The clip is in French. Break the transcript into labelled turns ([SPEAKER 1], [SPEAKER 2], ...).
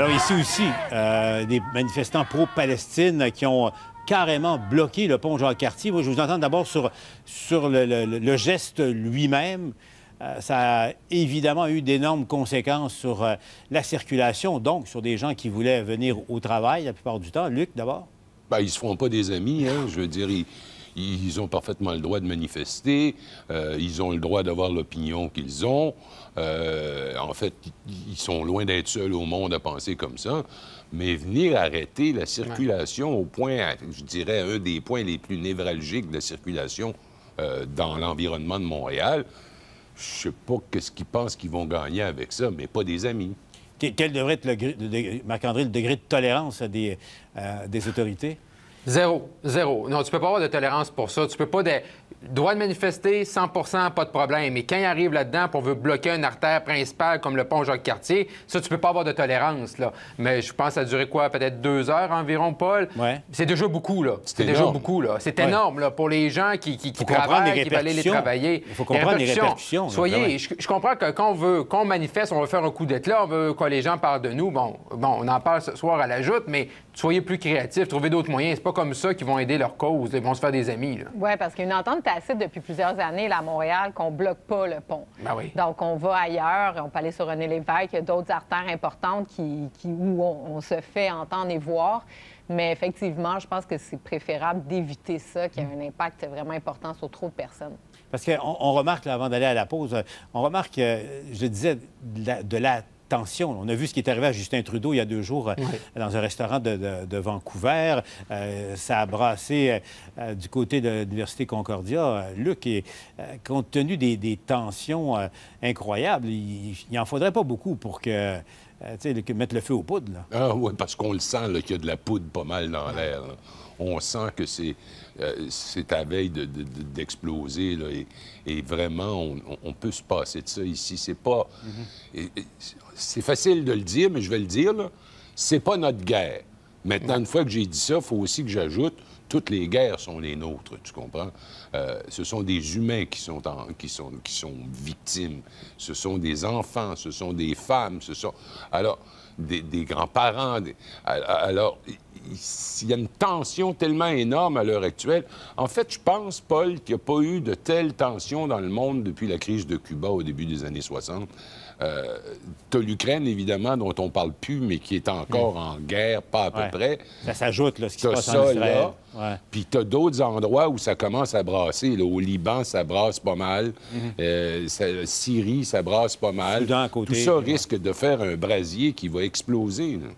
[SPEAKER 1] Alors ici aussi, euh, des manifestants pro-Palestine qui ont carrément bloqué le pont Jacques-Cartier. Moi, je vous entends d'abord sur, sur le, geste lui-même. Euh, ça a évidemment eu d'énormes conséquences sur euh, la circulation, donc sur des gens qui voulaient venir au travail la plupart du temps. Luc, d'abord?
[SPEAKER 2] Ben, ils se font pas des amis, hein. Je veux dire, ils ont parfaitement le droit de manifester. euh, ils ont le droit d'avoir l'opinion qu'ils ont. Euh, en fait, ils sont loin d'être seuls au monde à penser comme ça. Mais venir arrêter la circulation au point, à- je dirais, un des points les plus névralgiques de la circulation euh, dans l'environnement de Montréal, je sais pas qu'est-ce qu'ils pensent qu'ils vont gagner avec ça, mais pas des amis.
[SPEAKER 1] Que- Quel devrait être, le, gré- de- de- Marc-André, le degré de tolérance des, euh, des autorités?
[SPEAKER 3] Zéro. Zéro. Non, tu peux pas avoir de tolérance pour ça. Tu peux pas... De... Droit de manifester, 100% pas de problème. Mais quand il arrive là-dedans pour veut bloquer une artère principale comme le pont Jacques-Cartier, ça, tu peux pas avoir de tolérance, là. Mais je pense que ça a duré quoi? Peut-être deux heures environ, Paul?
[SPEAKER 1] Ouais.
[SPEAKER 3] C'est déjà beaucoup, là. C'est déjà beaucoup, là. C'est
[SPEAKER 1] Ouais.
[SPEAKER 3] énorme, là, pour les gens qui, qui, travaillent,
[SPEAKER 1] les
[SPEAKER 3] qui veulent aller les
[SPEAKER 1] répercussions.
[SPEAKER 3] travailler.
[SPEAKER 1] Il faut comprendre les répercussions, là,
[SPEAKER 3] Soyez...
[SPEAKER 1] vraiment.
[SPEAKER 3] Je, je comprends que quand on veut qu'on manifeste, on veut faire un coup d'éclat, on veut que les gens parlent de nous. Bon, bon, on en parle ce soir à la joute, mais soyez plus créatifs, trouvez d'autres moyens. C'est pas comme ça qu'ils vont aider leur cause. Ils vont se faire des amis.
[SPEAKER 4] Oui, parce qu'il y a une entente tacite depuis plusieurs années là, à Montréal qu'on bloque pas le pont.
[SPEAKER 3] Ben oui.
[SPEAKER 4] Donc, on va ailleurs, on peut aller sur René Lévesque, il y a d'autres artères importantes qui, qui- où on, on se fait entendre et voir. Mais effectivement, je pense que c'est préférable d'éviter ça, qui a un impact vraiment important sur trop de personnes.
[SPEAKER 1] Parce qu'on on remarque, là, avant d'aller à la pause, euh, on remarque, euh, je disais, de la, de la tension. On a vu ce qui est arrivé à Justin Trudeau il y a deux jours euh, dans un restaurant de, de- de Vancouver. Euh, ça a brassé euh, du côté de l'Université Concordia. Luc, et, euh, compte tenu des, des tensions incroyables, il n'en faudrait pas beaucoup pour que, euh, tu sais, que mettre le feu aux poudres. là.
[SPEAKER 2] Ah oui, parce qu'on le sent là, qu'il y a de la poudre pas mal dans l'air. On sent que c'est euh, c'est à veille de- de- de- d'exploser. là, et, et vraiment, on, on- peut se passer de ça ici. C'est pas... et c'est facile de le dire, mais je vais le dire, là. C'est pas notre guerre. Maintenant, une fois que j'ai dit ça, il faut aussi que j'ajoute toutes les guerres sont les nôtres, tu comprends? Euh, ce sont des humains qui sont, qui, sont, qui sont victimes. Ce sont des enfants, ce sont des femmes, ce sont... Alors, des, grands-parents. Alors, il- y a une tension tellement énorme à l'heure actuelle. En fait, je pense, Paul, qu'il n'y a pas eu de telle tension dans le monde depuis la crise de Cuba au début des années 60. Euh, tu as l'Ukraine, évidemment, dont on parle plus, mais qui est encore en guerre, pas à peu
[SPEAKER 1] Ouais.
[SPEAKER 2] près.
[SPEAKER 1] Ça s'ajoute, là, ce qui se
[SPEAKER 2] T'as
[SPEAKER 1] passe en
[SPEAKER 2] ça,
[SPEAKER 1] Israël.
[SPEAKER 2] là.
[SPEAKER 1] Ouais.
[SPEAKER 2] Puis t'as d'autres endroits où ça commence à brasser. là. Au Liban, ça brasse pas mal. Euh, ça- Syrie, ça brasse pas mal.
[SPEAKER 1] Soudan à côté.
[SPEAKER 2] Tout ça
[SPEAKER 1] Ouais.
[SPEAKER 2] risque de faire un brasier qui va exploser. là.